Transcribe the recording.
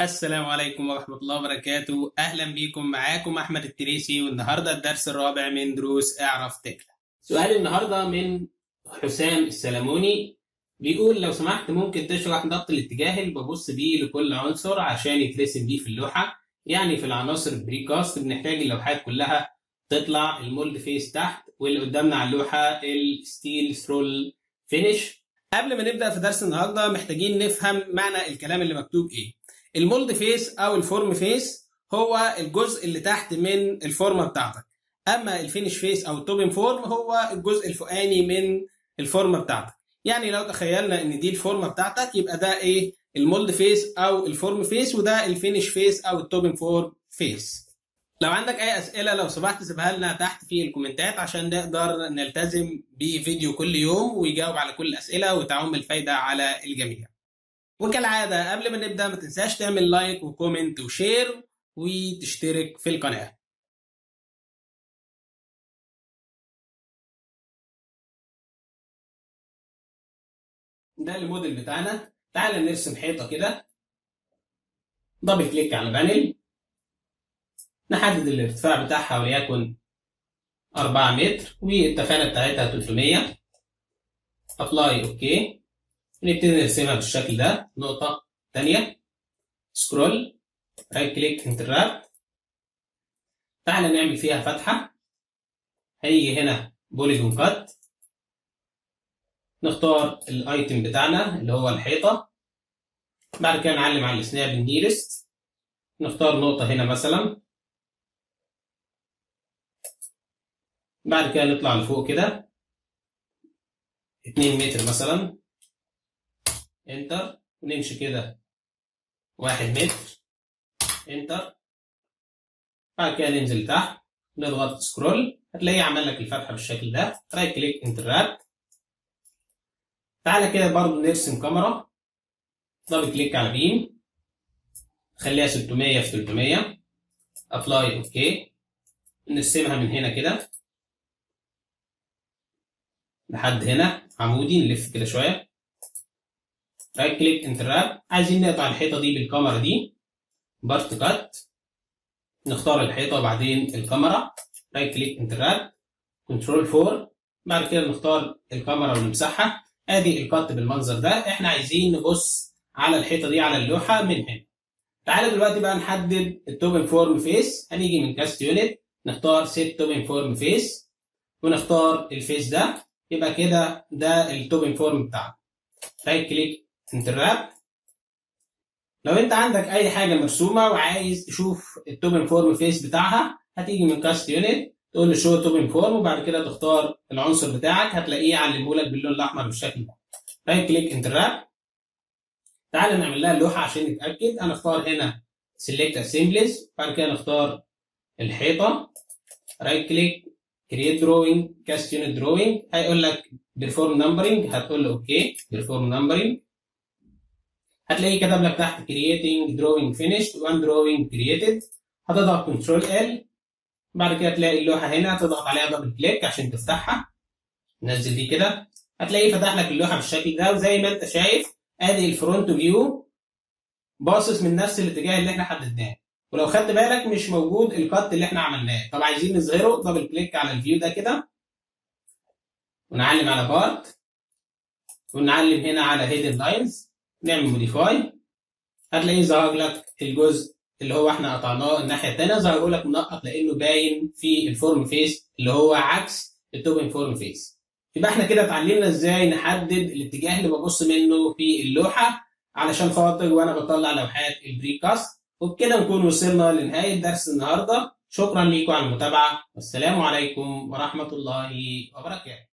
السلام عليكم ورحمة الله وبركاته. أهلا بيكم. معاكم أحمد التريسي والنهاردة الدرس الرابع من دروس إعرف Tekla سؤال النهاردة من حسام السلموني. بيقول لو سمحت ممكن تشرح ضغط الاتجاه اللي ببص بيه لكل عنصر عشان يترسم بيه في اللوحة. يعني في العناصر ال precast بنحتاج اللوحات كلها تطلع ال mold face تحت واللي قدامنا على اللوحة ال steel trowel finish قبل ما نبدأ في درس النهاردة محتاجين نفهم معنى الكلام اللي مكتوب إيه. ال mold face أو ال form face هو الجزء اللي تحت من الفورمة بتاعتك. أما ال finish face أو ال top in form هو الجزء الفوقاني من الفورمة بتاعتك. يعني لو تخيلنا إن دي الفورمة بتاعتك يبقى ده إيه؟ ال mold face أو ال form face وده ال finish face أو ال top in form face. لو عندك أي أسئلة لو سمحت سيبها لنا تحت في الكومنتات عشان نقدر نلتزم بفيديو كل يوم ويجاوب على كل الاسئله وتعم الفايدة على الجميع. وكالعادة قبل ما نبدأ ما تنساش تعمل like و comment و share وتشترك في القناة. ده الموديل بتاعنا. تعال نرسم حيطة كده. double click على ال panel. نحدد الارتفاع بتاعها وليكن 4 متر والتخانة بتاعتها 300 apply OK نبتدي نرسمها بالشكل ده. نقطة تانية. scroll right click interrupt تعالى نعمل فيها فتحة. هيجي هنا polygon cut نختار ال item بتاعنا اللي هو الحيطة. بعد كده نعلم على ال snap ال nearest نختار نقطة هنا مثلا. بعد كده نطلع لفوق كده. 2 متر مثلا. enter ونمشي كده. واحد متر. enter بعد كده ننزل تحت. نضغط scroll هتلاقيه عمل لك الفتحة بالشكل ده. right click interrupt تعالى كده برضو نرسم كمرة double click على beam خليها 600 في 300 apply OK نرسمها من هنا كده. لحد هنا. عمودي. نلف كده شوية. right click interrupt عايزين نقطع الحيطة دي بالكمرة دي. part cut نختار الحيطة وبعدين الكمرة. right click interrupt control 4 بعد كده نختار الكمرة ونمسحها. آدي ال cut بالمنظر ده. إحنا عايزين نبص على الحيطة دي على اللوحة من هنا. تعالى دلوقتي بقى نحدد ال top in form face هنيجي من cast unit نختار set top in form face ونختار ال face ده. يبقى كده ده ال top in form بتاعنا. right click interrupt لو انت عندك اي حاجة مرسومة وعايز تشوف ال top in form face بتاعها هتيجي من cast unit تقول له show top in form وبعد كده تختار العنصر بتاعك هتلاقيه علمه لك باللون الأحمر بالشكل ده. right click interrupt تعال نعمل لها اللوحه عشان نتأكد. أنا أختار هنا select assemblies بعد كده نختار الحيطة. right click create drawing cast unit drawing هيقول لك perform numbering هتقول له OK perform numbering هتلاقيه كتب لك تحت creating drawing finished one drawing created. هتضغط control L بعد كده تلاقي اللوحة هنا تضغط عليها double click عشان تفتحها. نزل دي كده. هتلاقيه فتح لك اللوحة بالشكل ده وزي ما انت شايف ادي ال front view باصص من نفس الاتجاه اللي إحنا حددناه. ولو خدت بالك مش موجود ال cut اللي إحنا عملناه. طب عايزين نظهره double click على ال view ده كده. ونعلم على part ونعلم هنا على hidden lines نعمل modify هتلاقيه ظهر لك الجزء اللي هو إحنا قطعناه الناحية الثانية ظهر لك منقط لأنه باين في ال form face اللي هو عكس ال top in form face يبقى إحنا كده اتعلمنا إزاي نحدد الاتجاه اللي ببص منه في اللوحة علشان خاطر وأنا بطلع لوحات البريكاست وبكده نكون وصلنا لنهاية درس النهارده. شكرا لكم على المتابعة. والسلام عليكم ورحمة الله وبركاته.